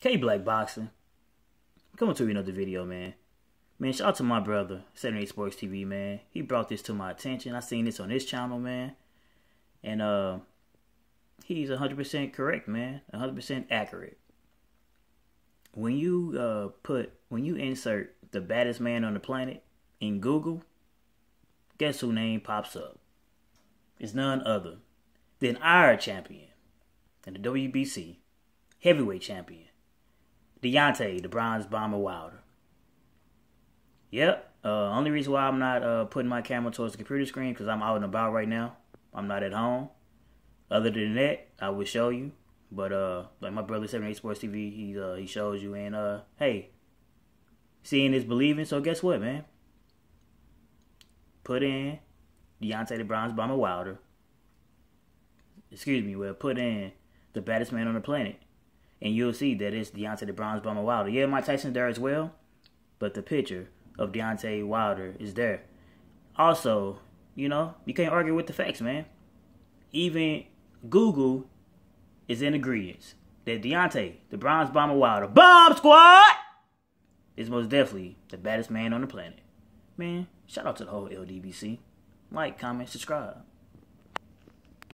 K Black Boxing. Coming to another video, man. Man, shout out to my brother, 78 Sports TV, man. He brought this to my attention. I seen this on his channel, man. And uh he's 100% correct, man. 100% accurate. When you uh put when you insert the baddest man on the planet in Google, guess who name pops up? It's none other than our champion in the WBC heavyweight champion, Deontay, the Bronze Bomber Wilder. Yep. Uh, only reason why I'm not uh, putting my camera towards the computer screen because I'm out and about right now. I'm not at home. Other than that, I will show you. But uh, like my brother, Seven Eight Sports TV, he uh, he shows you. And uh, hey, seeing is believing. So guess what, man? Put in Deontay the Bronze Bomber Wilder. Excuse me. Well, put in the baddest man on the planet, and you'll see that it's Deontay the Bronze Bomber Wilder. Yeah, Mike Tyson's there as well, but the picture of Deontay Wilder is there. Also, you know, you can't argue with the facts, man. Even Google is in agreement that Deontay, the Bronze Bomber Wilder, Bomb Squad, is most definitely the baddest man on the planet. Man, shout out to the whole LDBC. Like, comment, subscribe.